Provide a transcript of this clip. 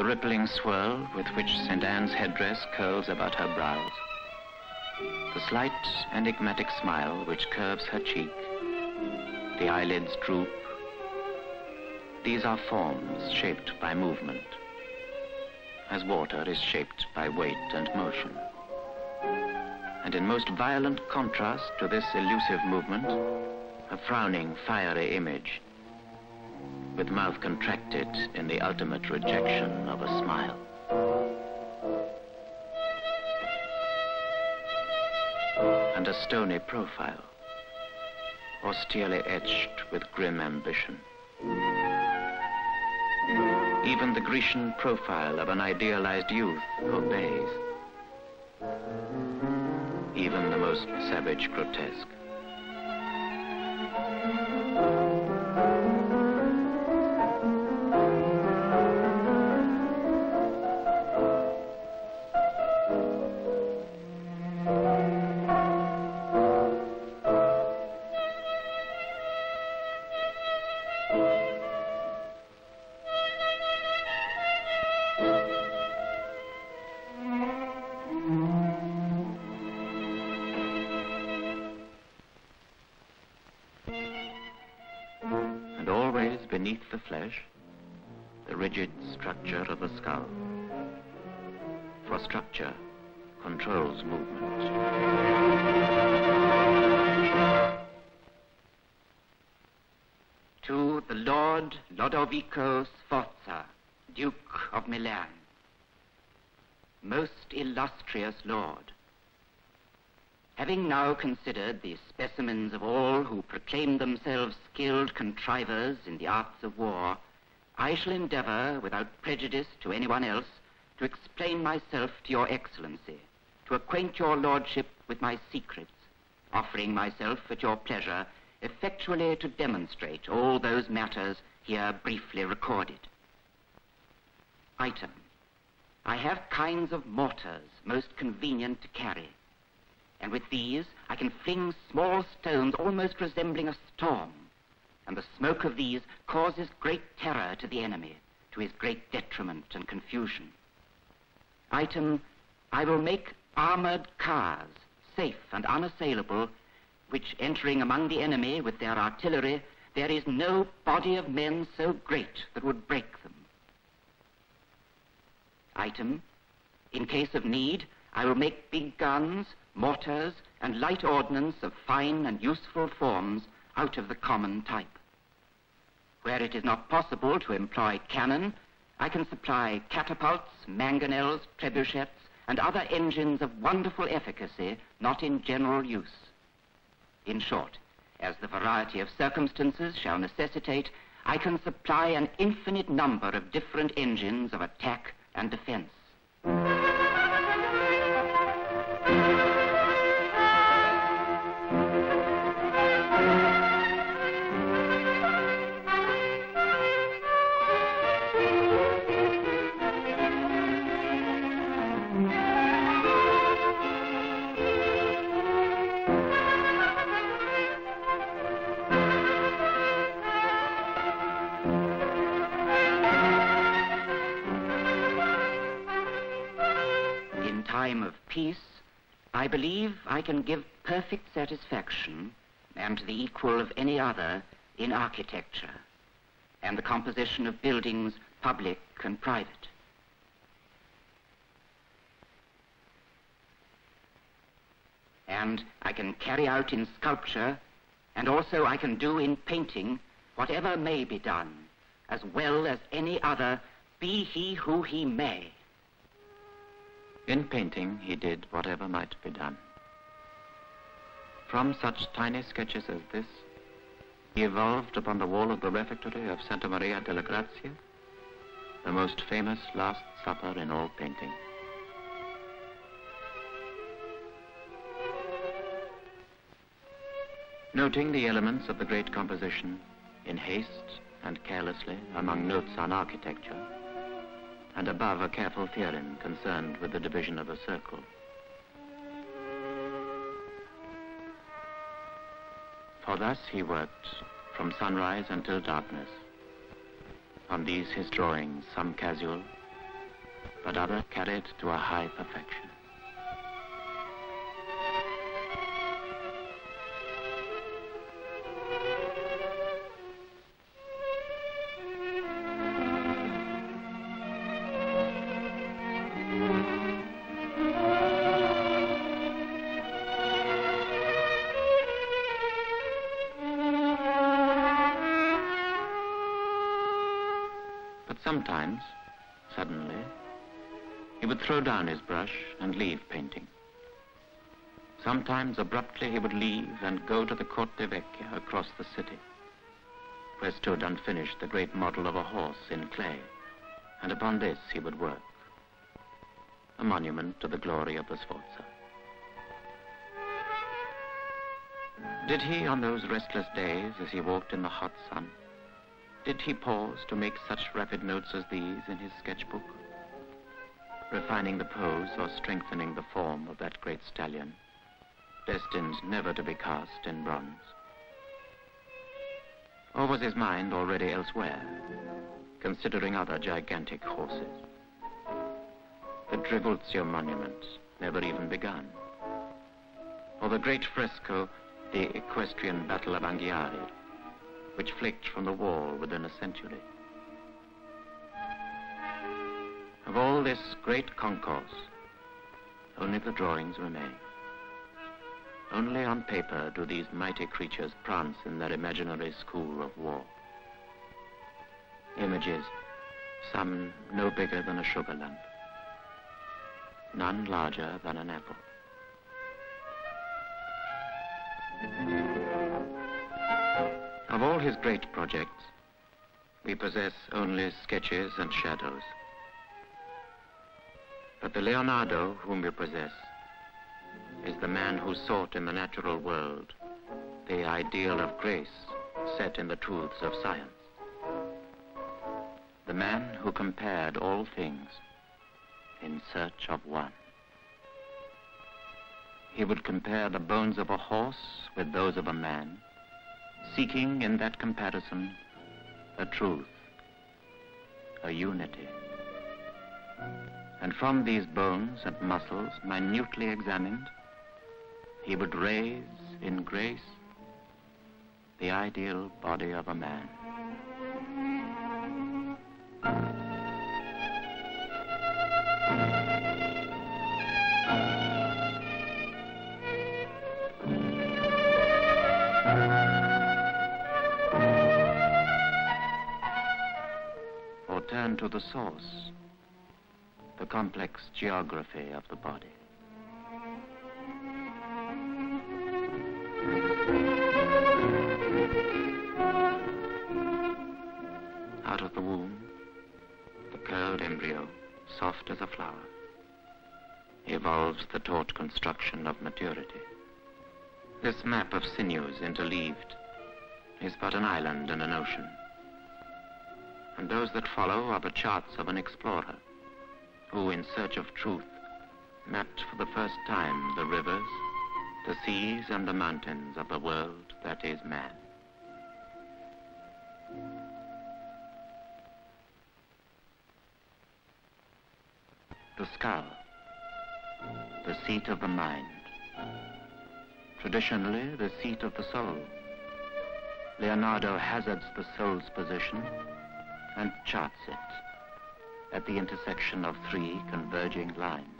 The rippling swirl with which St. Anne's headdress curls about her brows. The slight, enigmatic smile which curves her cheek. The eyelids droop. These are forms shaped by movement, as water is shaped by weight and motion. And in most violent contrast to this elusive movement, a frowning, fiery image with mouth contracted in the ultimate rejection of a smile. And a stony profile, austerely etched with grim ambition. Even the Grecian profile of an idealized youth obeys. Even the most savage grotesque. And always beneath the flesh, the rigid structure of the skull. For structure controls movement. To the Lord Lodovico Sforza, Duke of Milan. Most illustrious Lord, Having now considered the specimens of all who proclaim themselves skilled contrivers in the arts of war, I shall endeavor, without prejudice to anyone else, to explain myself to your excellency, to acquaint your lordship with my secrets, offering myself at your pleasure effectually to demonstrate all those matters here briefly recorded. Item. I have kinds of mortars most convenient to carry and with these I can fling small stones almost resembling a storm, and the smoke of these causes great terror to the enemy, to his great detriment and confusion. Item, I will make armored cars, safe and unassailable, which entering among the enemy with their artillery, there is no body of men so great that would break them. Item, in case of need, I will make big guns, mortars, and light ordnance of fine and useful forms out of the common type. Where it is not possible to employ cannon, I can supply catapults, mangonels, trebuchets, and other engines of wonderful efficacy not in general use. In short, as the variety of circumstances shall necessitate, I can supply an infinite number of different engines of attack and defense. Peace, I believe I can give perfect satisfaction and the equal of any other in architecture and the composition of buildings public and private. And I can carry out in sculpture and also I can do in painting whatever may be done as well as any other, be he who he may. In painting, he did whatever might be done. From such tiny sketches as this, he evolved upon the wall of the refectory of Santa Maria delle Grazie the most famous Last Supper in all painting. Noting the elements of the great composition in haste and carelessly among notes on architecture, and above a careful theorem concerned with the division of a circle. For thus he worked from sunrise until darkness. On these his drawings, some casual, but others carried to a high perfection. Sometimes, suddenly, he would throw down his brush and leave painting. Sometimes, abruptly, he would leave and go to the Corte Vecchia across the city, where stood unfinished the great model of a horse in clay, and upon this he would work, a monument to the glory of the Sforza. Did he, on those restless days, as he walked in the hot sun, did he pause to make such rapid notes as these in his sketchbook? Refining the pose or strengthening the form of that great stallion, destined never to be cast in bronze. Or was his mind already elsewhere, considering other gigantic horses? The Trivulzio monument, never even begun. Or the great fresco, the equestrian battle of Anghiari, which flicked from the wall within a century. Of all this great concourse, only the drawings remain. Only on paper do these mighty creatures prance in their imaginary school of war. Images, some no bigger than a sugar lump, none larger than an apple. Of all his great projects, we possess only sketches and shadows. But the Leonardo whom we possess is the man who sought in the natural world the ideal of grace set in the truths of science. The man who compared all things in search of one. He would compare the bones of a horse with those of a man, seeking in that comparison a truth, a unity. And from these bones and muscles, minutely examined, he would raise in grace the ideal body of a man. To the source, the complex geography of the body. Out of the womb, the curled embryo, soft as a flower, evolves the taut construction of maturity. This map of sinews interleaved is but an island in an ocean. And those that follow are the charts of an explorer who, in search of truth, mapped for the first time the rivers, the seas, and the mountains of the world that is man. The skull, the seat of the mind, traditionally the seat of the soul. Leonardo hazards the soul's position and charts it at the intersection of three converging lines.